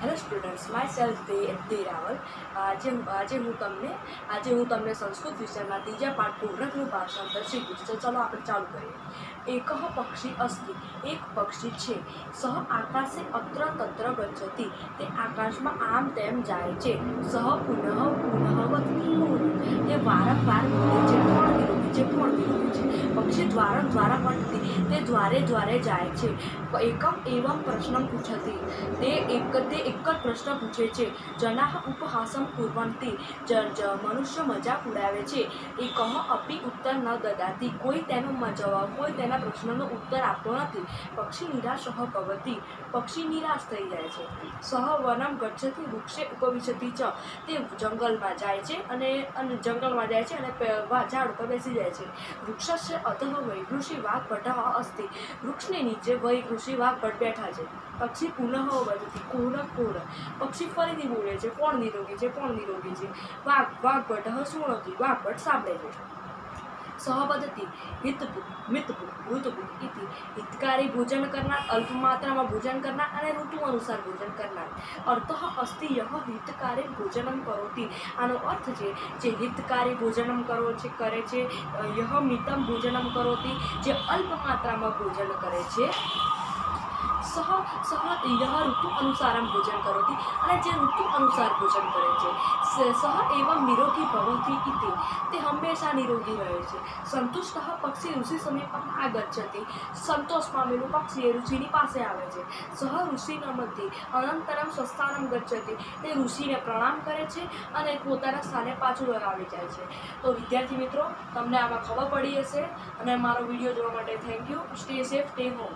Hello students my self દે દે રાવલ. આજે આજે હું તમને આજે હું તમને સંસ્કૃત વિષયમાં ત્રીજા પાઠ પૂર્ણકનું ભાષાંતર શીખવીશ તો ચલો આપણે ચાલુ કરીએ. એકઃ પક્ષી અસ્તિ, એક પક્ષી છે. સહ આકાશે અત્ર તત્ર ગચ્છતિ. તે આકાશમાં આમ તેમ જાય છે. સહ પુનઃ પુનઃવતી પુનઃ તે વારંવાર બોલે છે કોણ વિરોધી છે કોણ વિરોધી છે. પક્ષી દ્વારા દ્વારા પઠતી તે દ્વારે દ્વારે જાય છે. એકમ એવમ પ્રશ્ન પૂછતી. તે એક તે એક જ પ્રશ્ન પૂછે છે. જનાહ ઉપહાસમ કુર્વંતી, જ મનુષ્ય મજાક ઉડાવે છે. એ કહ અપી ઉત્તર ન દદાતી. કોઈ તેનો જવાબ, કોઈ તેના પ્રશ્નનો ઉત્તર આપતો નથી. પક્ષી નિરાશ ભવતી. પક્ષી નિરાશ થઈ જાય છે. સહ વનમ ગચ્છતી વૃક્ષે ઉપવિશતી ચ તે જંગલમાં જાય છે અને અને જંગલમાં જાય છે અને ઝાડ ઉપર બેસી જાય છે. વૃક્ષસ્ય અતઃ વૈગૃષી વાઘ ભટ્ટ અસ્તિ. વૃક્ષની નીચે વૈગૃષી વાઘ ભટ બેઠા છે. પક્ષી પુનઃ વદતી કોણ કોણ પક્ષી ફરીથી બોલે છે, કોણ નિરોગી છે, કોણ નિરોગી છે? વાઘ વાઘ ભટ્ટ શૃણોતી વાઘ ભટ્ટ સાંભળે છે. સહવદતી હિતભૂત, મિતભૂત, ભૂતભૂત ઇતિ, હિતકારી ભોજન કરનાર, અલ્પ માત્રામાં ભોજન કરનાર અને ઋતુ અનુસાર ભોજન કરનાર. અર્થ અસ્તિ યહ હિતકારી ભોજનમ કરોતિ. આનો અર્થ છે, જે હિતકારી ભોજનમ કરો છે, કરે છે યહ મિતમ ભોજનમ કરોતિ. જે અલ્પ માત્રામાં ભોજન કરે છે સહ સહ ઋતુ અનુસારમ ભોજન કરોતિ અને જે ઋતુ અનુસાર ભોજન કરે છે સહ એવમ નિરોગી ભવતી તે હંમેશા નિરોગી રહે છે. સંતુષ્ટ પક્ષી ઋષિ સમય સમીપમ આગચ્છતિ સંતોષ પામેલું પક્ષી એ ઋષિની પાસે આવે છે. સહ ઋષિના મધ્ય અનંતરમ સ્વસ્થાનમ ગચ્છતિ તે ઋષિને પ્રણામ કરે છે અને પોતાના સ્થાને પાછું આવી જાય છે. તો વિદ્યાર્થી મિત્રો, તમને આમાં ખબર પડી હશે અને મારો વીડિયો જોવા માટે thank you stay safe stay home